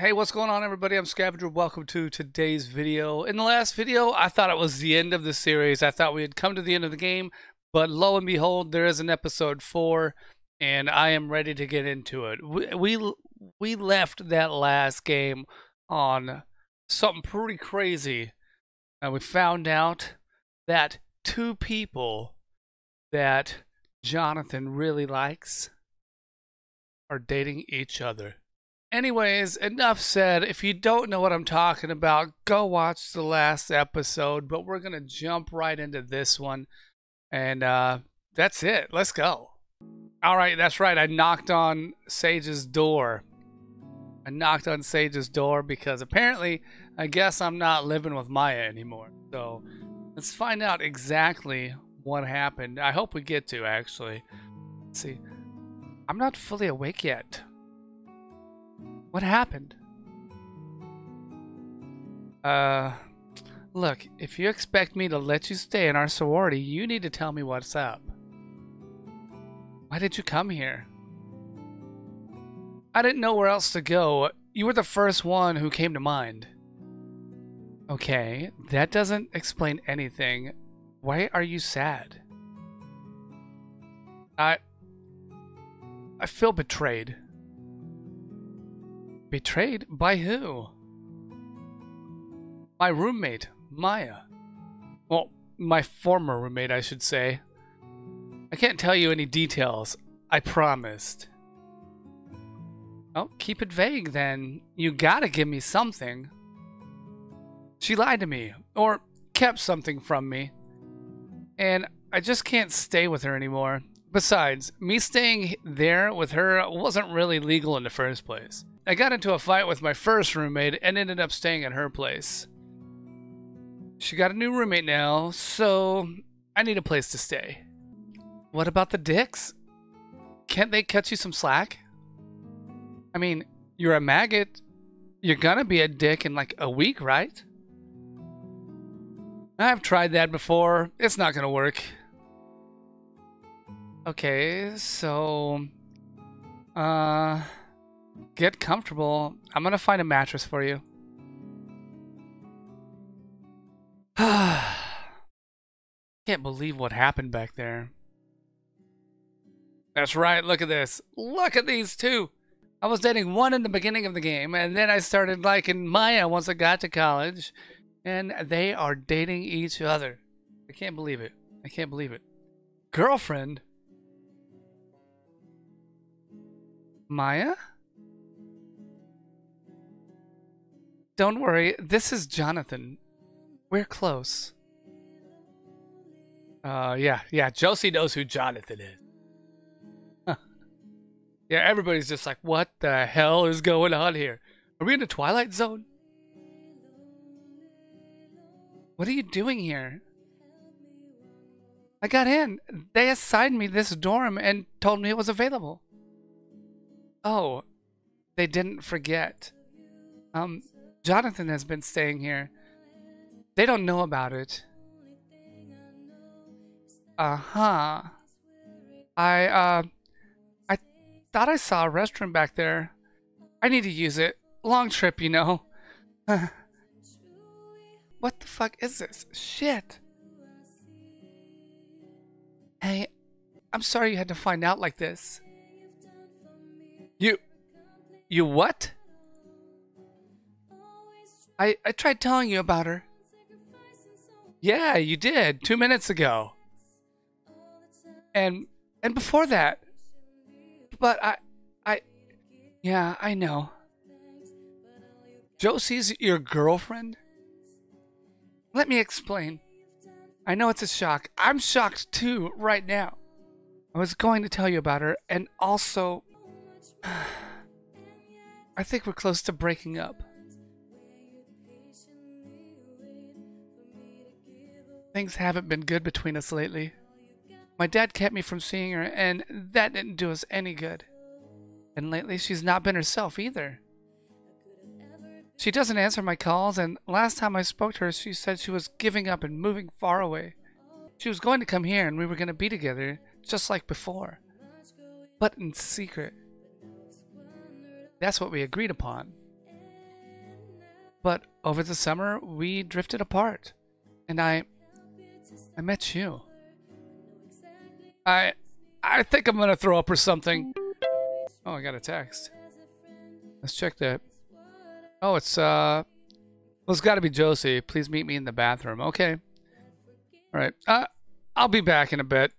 Hey, what's going on everybody? I'm Scavenger. Welcome to today's video. In the last video, I thought it was the end of the series. I thought we had come to the end of the game, but lo and behold, there is an episode 4 and I am ready to get into it. We we, we left that last game on something pretty crazy. And we found out that two people that Jonathan really likes are dating each other. Anyways, enough said. If you don't know what I'm talking about, go watch the last episode. But we're going to jump right into this one. And uh, that's it. Let's go. All right, that's right. I knocked on Sage's door. I knocked on Sage's door because apparently, I guess I'm not living with Maya anymore. So let's find out exactly what happened. I hope we get to, actually. Let's see. I'm not fully awake yet. What happened? Uh, look, if you expect me to let you stay in our sorority, you need to tell me what's up. Why did you come here? I didn't know where else to go. You were the first one who came to mind. Okay, that doesn't explain anything. Why are you sad? I... I feel betrayed. Betrayed? By who? My roommate, Maya. Well, my former roommate, I should say. I can't tell you any details. I promised. Oh, keep it vague then. You gotta give me something. She lied to me, or kept something from me. And I just can't stay with her anymore. Besides, me staying there with her wasn't really legal in the first place. I got into a fight with my first roommate and ended up staying at her place. She got a new roommate now, so I need a place to stay. What about the dicks? Can't they cut you some slack? I mean, you're a maggot. You're gonna be a dick in like a week, right? I've tried that before. It's not gonna work. Okay, so... Uh... Get comfortable. I'm gonna find a mattress for you. Can't believe what happened back there. That's right, look at this. Look at these two. I was dating one in the beginning of the game, and then I started liking Maya once I got to college, and they are dating each other. I can't believe it. I can't believe it. Girlfriend? Maya? Don't worry, this is Jonathan. We're close. Uh, yeah, yeah, Josie knows who Jonathan is. yeah, everybody's just like, what the hell is going on here? Are we in the Twilight Zone? What are you doing here? I got in. They assigned me this dorm and told me it was available. Oh, they didn't forget. Um, Jonathan has been staying here. They don't know about it. Uh-huh. I, uh, I thought I saw a restroom back there. I need to use it. Long trip, you know. what the fuck is this? Shit. Hey, I'm sorry you had to find out like this. You... You what? I, I tried telling you about her. Yeah, you did, two minutes ago. And and before that. But I I yeah, I know. Josie's your girlfriend? Let me explain. I know it's a shock. I'm shocked too, right now. I was going to tell you about her, and also. I think we're close to breaking up. Things haven't been good between us lately. My dad kept me from seeing her, and that didn't do us any good. And lately, she's not been herself either. She doesn't answer my calls, and last time I spoke to her, she said she was giving up and moving far away. She was going to come here, and we were going to be together, just like before. But in secret. That's what we agreed upon. But over the summer, we drifted apart. And I. I met you. I. I think I'm gonna throw up or something. Oh, I got a text. Let's check that. Oh, it's, uh. Well, it's gotta be Josie. Please meet me in the bathroom. Okay. Alright. Uh, I'll be back in a bit.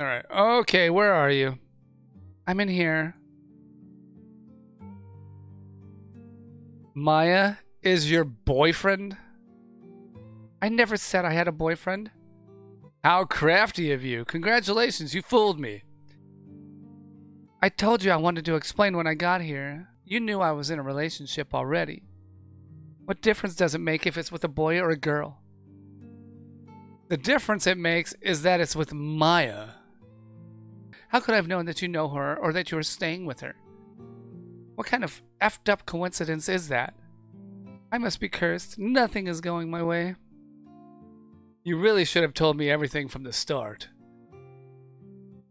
Alright. Okay, where are you? I'm in here. Maya is your boyfriend? I never said I had a boyfriend. How crafty of you. Congratulations, you fooled me. I told you I wanted to explain when I got here. You knew I was in a relationship already. What difference does it make if it's with a boy or a girl? The difference it makes is that it's with Maya. How could I have known that you know her or that you were staying with her? What kind of effed up coincidence is that? I must be cursed. Nothing is going my way. You really should have told me everything from the start.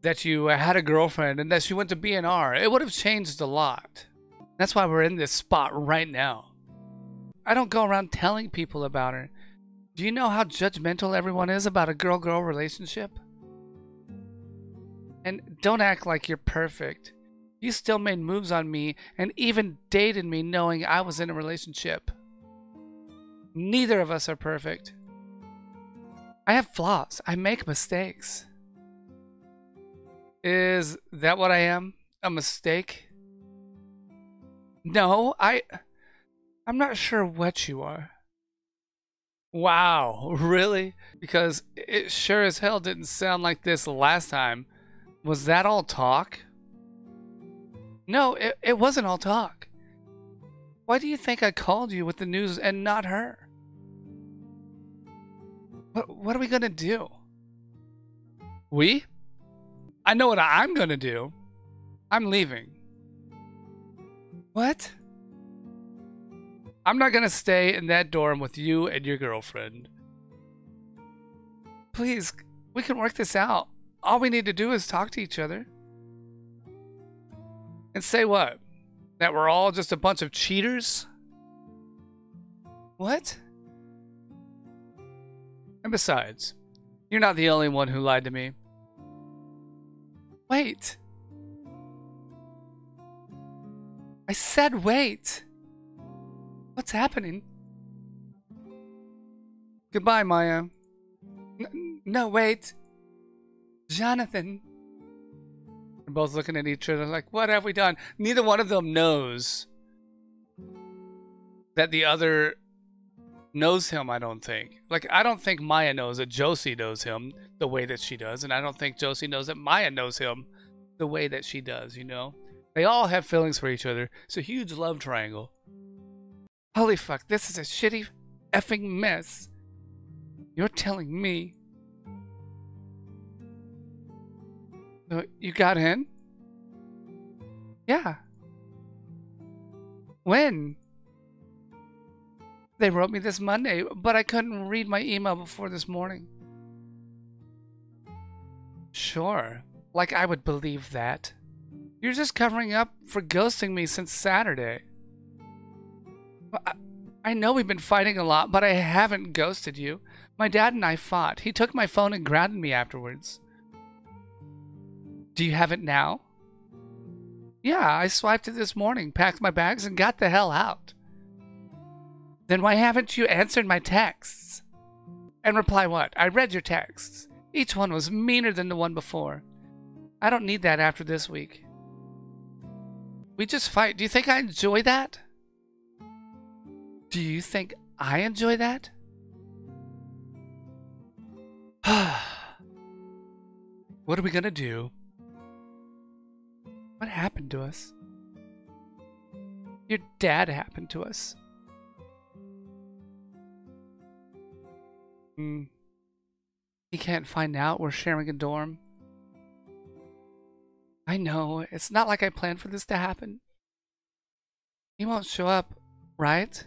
That you had a girlfriend and that she went to B&R. It would have changed a lot. That's why we're in this spot right now. I don't go around telling people about her. Do you know how judgmental everyone is about a girl-girl relationship? And don't act like you're perfect. You still made moves on me and even dated me knowing I was in a relationship. Neither of us are perfect. I have flaws. I make mistakes. Is that what I am? A mistake? No, I. I'm not sure what you are. Wow, really? Because it sure as hell didn't sound like this last time. Was that all talk? No, it, it wasn't all talk. Why do you think I called you with the news and not her? What, what are we gonna do? We? I know what I'm gonna do. I'm leaving. What? I'm not gonna stay in that dorm with you and your girlfriend. Please, we can work this out. All we need to do is talk to each other. And say what? That we're all just a bunch of cheaters? What? And besides, you're not the only one who lied to me. Wait. I said wait. What's happening? Goodbye, Maya. N no, wait. Jonathan. They're both looking at each other like, what have we done? Neither one of them knows that the other knows him, I don't think. Like, I don't think Maya knows that Josie knows him the way that she does, and I don't think Josie knows that Maya knows him the way that she does, you know? They all have feelings for each other. It's a huge love triangle. Holy fuck, this is a shitty effing mess. You're telling me you got in? Yeah. When? They wrote me this Monday, but I couldn't read my email before this morning. Sure. Like I would believe that. You're just covering up for ghosting me since Saturday. I, I know we've been fighting a lot, but I haven't ghosted you. My dad and I fought. He took my phone and grounded me afterwards. Do you have it now? Yeah, I swiped it this morning, packed my bags, and got the hell out. Then why haven't you answered my texts? And reply what? I read your texts. Each one was meaner than the one before. I don't need that after this week. We just fight. Do you think I enjoy that? Do you think I enjoy that? what are we gonna do? What happened to us? Your dad happened to us. Hmm. He can't find out we're sharing a dorm. I know, it's not like I planned for this to happen. He won't show up, right?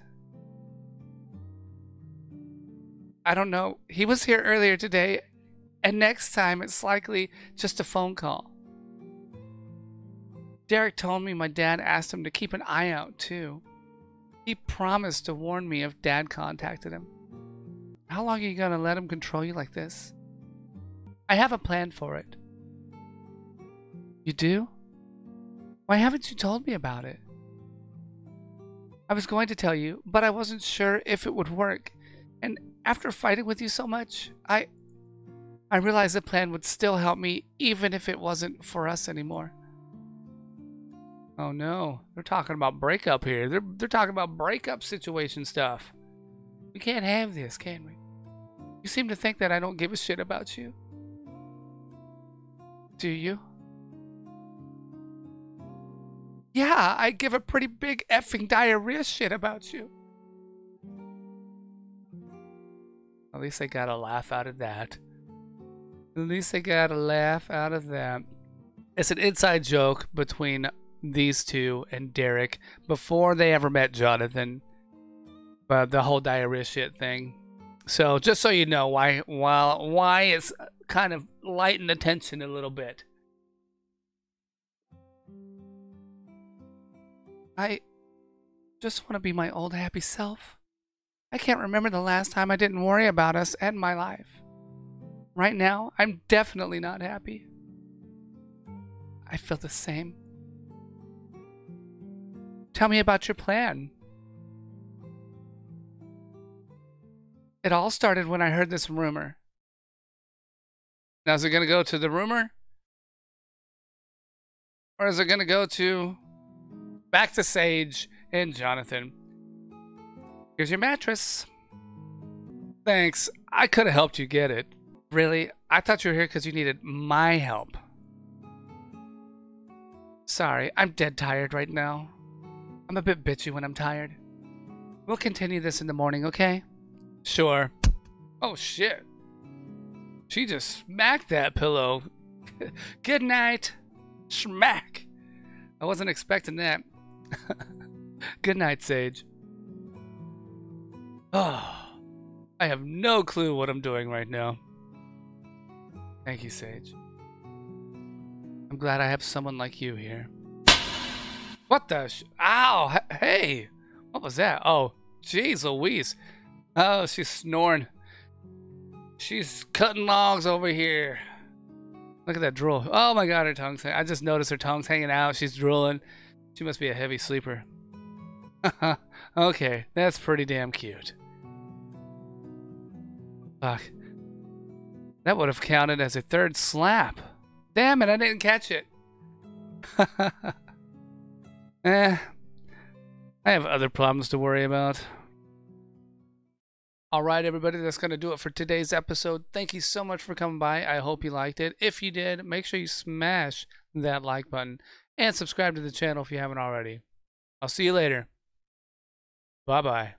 I don't know. He was here earlier today, and next time it's likely just a phone call. Derek told me my dad asked him to keep an eye out, too. He promised to warn me if Dad contacted him. How long are you gonna let him control you like this? I have a plan for it. You do? Why haven't you told me about it? I was going to tell you, but I wasn't sure if it would work. And after fighting with you so much, I I realized the plan would still help me even if it wasn't for us anymore. Oh no, they're talking about breakup here. They're they're talking about breakup situation stuff. We can't have this, can we? You seem to think that I don't give a shit about you. Do you? Yeah, I give a pretty big effing diarrhea shit about you. At least I got a laugh out of that. At least I got a laugh out of that. It's an inside joke between these two and Derek before they ever met Jonathan. But the whole diarrhea shit thing. So just so you know why why why it's kind of lighten the tension a little bit. I just want to be my old happy self. I can't remember the last time I didn't worry about us and my life. Right now, I'm definitely not happy. I feel the same. Tell me about your plan. It all started when I heard this rumor. Now, is it going to go to the rumor? Or is it going to go to back to Sage and Jonathan? Here's your mattress. Thanks. I could have helped you get it. Really? I thought you were here because you needed my help. Sorry, I'm dead tired right now. I'm a bit bitchy when I'm tired. We'll continue this in the morning, okay? Sure. Oh shit. She just smacked that pillow. Good night. Smack. I wasn't expecting that. Good night, Sage. Oh, I have no clue what I'm doing right now. Thank you, Sage. I'm glad I have someone like you here. What the? Ow! Hey! What was that? Oh, jeez Louise. Oh, she's snoring. She's cutting logs over here. Look at that drool. Oh my god, her tongue's I just noticed her tongue's hanging out. She's drooling. She must be a heavy sleeper. okay, that's pretty damn cute. Fuck. That would have counted as a third slap. Damn it, I didn't catch it. eh. I have other problems to worry about. All right, everybody, that's going to do it for today's episode. Thank you so much for coming by. I hope you liked it. If you did, make sure you smash that like button and subscribe to the channel if you haven't already. I'll see you later. Bye bye.